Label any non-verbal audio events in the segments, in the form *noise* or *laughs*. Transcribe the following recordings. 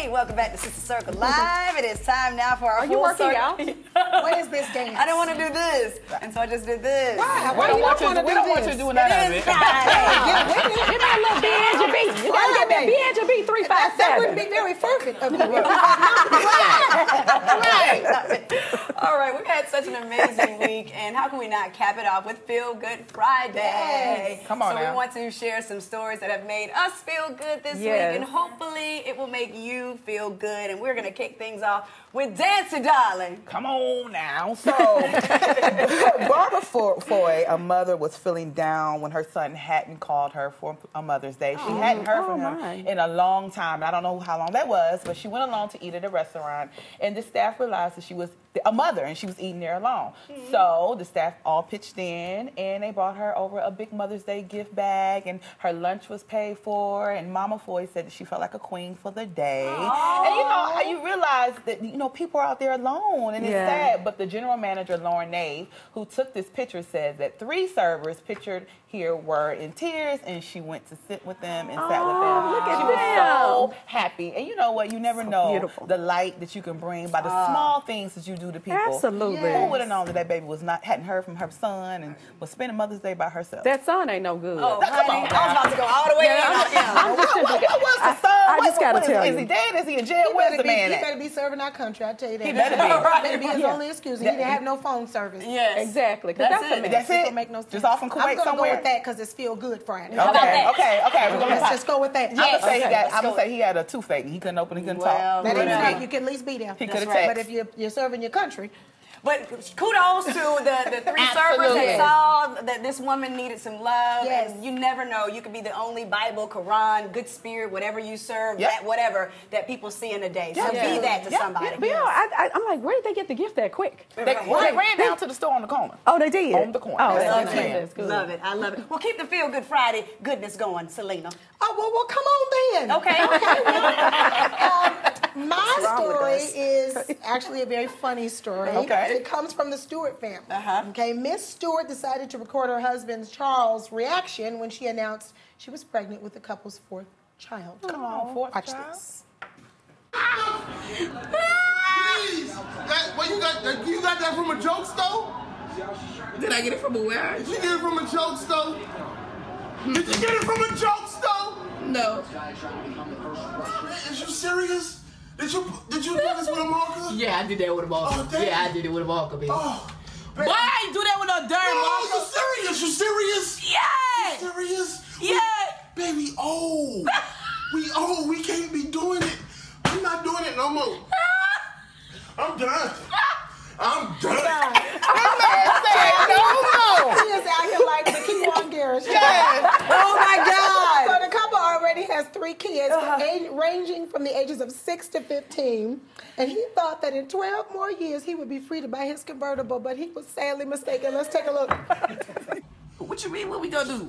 Hey, welcome back to Sister Circle Live. It is time now for our Are you working circle. out? *laughs* What is this dance? I don't want to do this, and so I just did this. Why? Why Why you you don't don't wanna want to do do this? this? doing that out of It is it. Friday. Give me a little B and B. You gotta get that B and B three five That wouldn't be very fervent of *laughs* you. *laughs* All right, we've had such an amazing *laughs* week, and how can we not cap it off with Feel Good Friday? Yes. Come on So we want to share some stories that have made us feel good this Yes. week, and hopefully it will make you feel good. And we're gonna kick things off with Dancie Darling. Come on now. *laughs* So, Barbara Fo- Foy, a mother, was feeling down when her son hadn't called her for a Mother's Day. She oh, hadn't heard oh from my. him in a long time. I don't know how long that was, but she went along to eat at a restaurant, and the staff realized that she was a mother and she was eating there alone. Mm-hmm. So the staff all pitched in, and they brought her over a big Mother's Day gift bag, and her lunch was paid for. And Mama Foy said that she felt like a queen for the day. And you know, how you realize that you know people are out there alone, and it's sad. But the general manager, Lauren Nave, who took this picture, said that three servers pictured here were in tears, and she went to sit with them and sat with them. Look at she was them. so happy. And you know what? You never know beautiful. the light that you can bring by the small things that you do to people. Absolutely. Who would have known that that baby was not hadn't heard from her son and was spending Mother's Day by herself? That son ain't no good. Oh, Now, come honey, on I was about to go all the way in on him. I'm just gotta what is, tell is you. he dead? Is he in jail? He Where's better, the be, man he at? better be serving our country, I tell you that. He better be. That better be his Yeah. only excuse. He didn't have no phone service. Yes. exactly. That's that's a it. mess. That's It it. don't make no sense. Just off in Kuwait I'm gonna somewhere. go with that because it's Feel Good Friday. Okay, that? okay, okay. We're gonna Let's just go with that. I'm gonna say he Okay, got. I'm gonna say he had a toothache. He couldn't open. He couldn't Well, talk. That ain't Whatever. You can at least be there. He That's could have right. But if you're, you're serving your country, But kudos to the, the three servers Absolutely. that saw that this woman needed some love. Yes. And you never know. You could be the only Bible, Quran, good spirit, whatever you serve, Yep. that whatever that people see in a day. So Yeah. be that to Yeah. somebody. But you know, I, I, I'm like, where did they get the gift that quick? They, they ran down to the store on the corner. Oh, they did. On the corner. Oh, That's that's, Love. I'm it. Love it. I love it. Well, keep the Feel Good Friday goodness going, Syleena. oh well, well, come on then. Okay. *laughs* Um, my story us? Is actually a very funny story. Okay. It comes from the Stewart family. Uh-huh. Okay, Miss Stewart decided to record her husband Charles' reaction when she announced she was pregnant with the couple's fourth child. Come on, fourth Watch child. this. Please! That, well, you got that, you got that from a joke store? Did I get it from a where? Did you get it from a joke store? Did you get it from a joke store? No. Is you serious? Did you did you do this with a marker? *laughs* Yeah, I did that with a marker. Oh, yeah, I did it with a marker, baby. Oh, Why I ain't do that with no dirt you marker? serious? You serious? Yeah! Serious? Yeah! Baby, oh, *laughs* we oh we can't be doing it. I'm not doing it no more. *laughs* I'm done. I'm done. He is out here like the Keywon Garrett. oh my God. So the couple already has three uh-huh. kids, age, ranging from the ages of six to fifteen, and he thought that in twelve more years he would be free to buy his convertible, but he was sadly mistaken. Let's take a look. *laughs* What you mean? What we gonna do?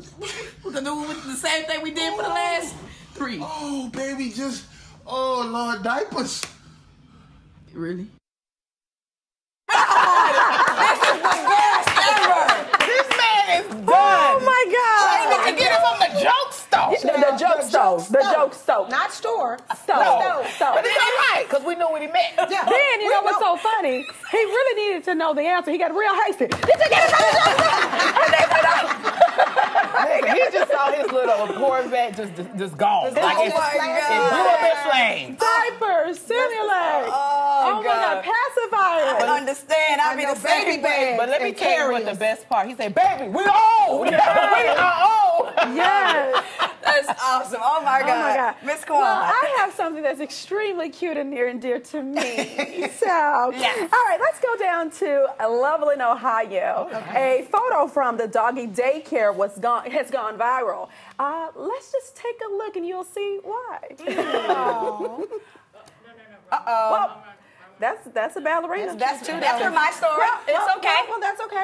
We gonna do the same thing we did for the oh. last three? Oh, baby, just oh Lord, diapers. Really? This man is done. Oh my God! I get it from the joke store. The, the joke stove. The joke stove. not store. Stove. Stove. Stove. But it's all right because we knew what he meant. *laughs* Yeah. Then you We know what's so funny? He really needed to know the answer. He got real hasty. Did you get it from the joke stove? Listen, he just saw his little Corvette just just, just gone. Like Oh it's, my it blew up in flames. Diapers, simulate. Oh, oh, my God, I pacifier. understand. I'll be know the same baby way. But let me and tell you what the best part. He said, "Baby, we old. *laughs* we are old." Yes. That's awesome. Oh my God. Oh my God. Miss Kwan. Well, I have something that's extremely cute and near and dear to me. *laughs* so, all right, let's go down to Loveland, Ohio. A photo from the doggy daycare was gone has gone viral. Uh, let's just take a look and you'll see why. *laughs* Uh-oh. Well, that's that's a ballerina. That's true. That's for my story. Well, it's okay.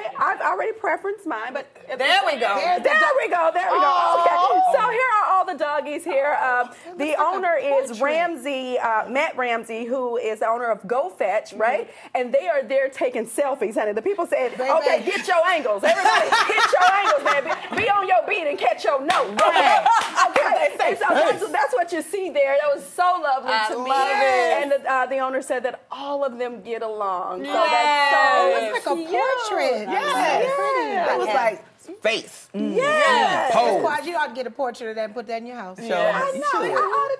Well, well, that's okay. I've already preferenced mine, but There we go. There's the There we go. There we go. Oh. Okay. So here are all the doggies here. Um, the like owner is. Ramsey, uh, Matt Ramsey, who is the owner of GoFetch, Mm-hmm. right? And they are there taking selfies, honey. The people said, Baby. okay, get your angles. Everybody, *laughs* get your angles, baby. Be on your beat and catch your note. Okay. *laughs* okay. And so that's, that's what you see there. That was so lovely I to me. love it. And the, uh, the owner said that all of them get along. So Yes. that's so It was like a portrait. Yes. Pretty. It was like face. Mm. Yes. Pose. Quad, you ought to get a portrait of that and put that in your house. Show I us. know. I ought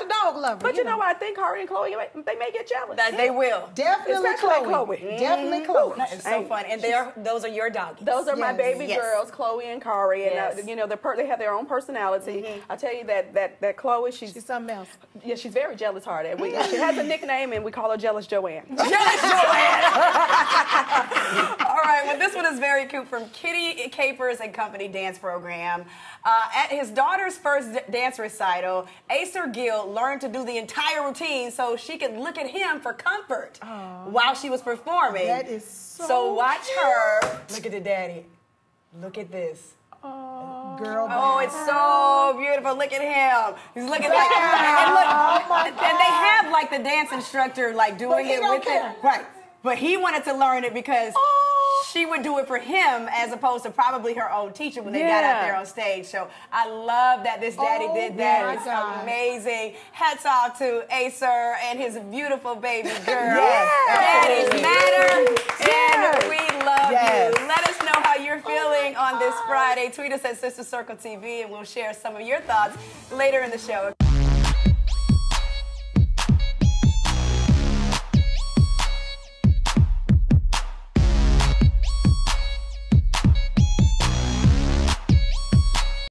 a dog lover. But you know what? I think Harry and Chloe, they may get jealous. That they will. Definitely Especially Chloe. Chloe. Definitely Chloe. It's so fun. And they are those are your doggies. Those are my baby Yes. girls, Chloe and Kari, and Yes. uh, you know they're per- they have their own personality. I tell you that that that Chloe, she's, She's something else. yeah, she's very jealous hearted. We, she has a nickname, and we call her Jealous Joanne. *laughs* Jealous Joanne. *laughs* All right, well, this one is very cute from Kitty Capers and Company Dance Program. Uh, at his daughter's first d- dance recital, Acer Gill learned to do the entire routine so she could look at him for comfort while she was performing. That is so So watch cute. her. Look at the daddy. Look at this. Girl. Oh, it's so beautiful. Look at him. He's looking like and look, oh and they have like the dance instructor like doing it with care. it. Right. But he wanted to learn it because oh, she would do it for him as opposed to probably her own teacher when they got out there on stage. So I love that this daddy Oh did that. It's God. amazing. Hats off to Acer and his beautiful baby *laughs* girl. Yes. Daddies matter. Yes. And we love Yes. you. Let us know how you're feeling on this Friday. Tweet us at Sister Circle TV and we'll share some of your thoughts later in the show.